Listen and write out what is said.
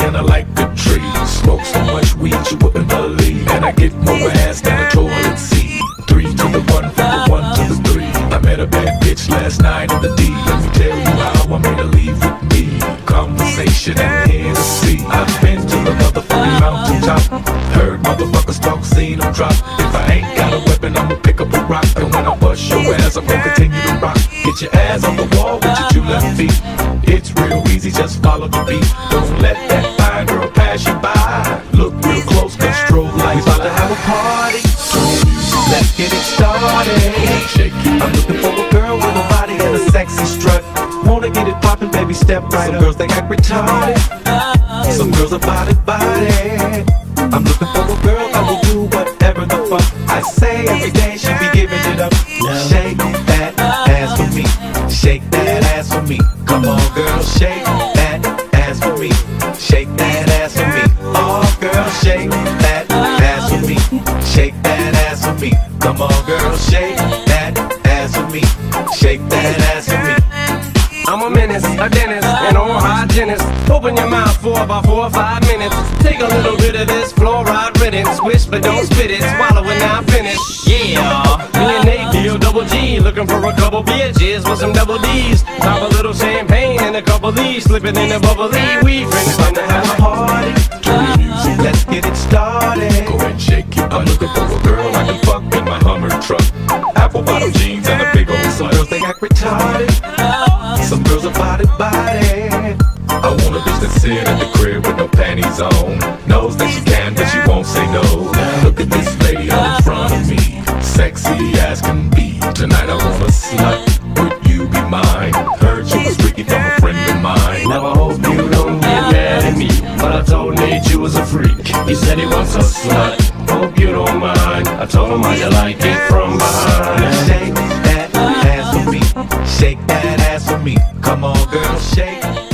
her like the tree. Smoke so much weed you wouldn't believe. And I get more ass than a toilet seat. Three to the one, from the one to the three. I met a bad bitch last night in the D. Let me tell you how I made her leave with me. Conversation and Hennessy. I've been to the motherfucking mountaintop. Heard motherfuckers talk, seen them drop. If I ain't got a weapon, I'ma pick up a rock. And when I bust your ass, I'm gonna continue to rock. Get your ass on the wall with your two left feet. It's real easy, just follow the beat. Don't let that fine girl pass you by. Look real close, cause strobe lights about to have a party. So Let's get it started. Shake it. I'm looking for a girl with a body and a sexy strut. Wanna get it poppin', baby, step right Some up. girls they act retarded. Some girls are body body. I'm looking for a girl that will do whatever the fuck I say every day. She be Come on, girl, shake that ass for me. Shake that ass for me. Oh, girl, shake that ass for me. Shake that ass for me. Come on, girl, shake that ass for me. Shake that ass for me. I'm a menace, a dentist, an oral hygienist. Open your mouth for about four or five minutes. Take a little bit of this fluoride riddance. but don't spit it. Swallow it now, finish. Yeah, me and Nate deal double G. Looking for a couple bitches with some double D's. Pop a little champagne and a couple D's. In a bubbly. We friends Time to have a party. Let's get it started. Go ahead and shake it. I'm looking for a girl I can fuck in my Hummer truck. Apple bottom jeans and a big old Some slut. girls they act retarded. Some girls are body body. I want a bitch that sit at the crib with no panties on. Knows that she can, but she won't say no. I hope you don't get mad at me But I told Nate you was a freak. He said he wants a slut Hope you don't mind. I told him how you like it from behind. Shake that ass for me. Shake that ass for me. Come on girl, shake.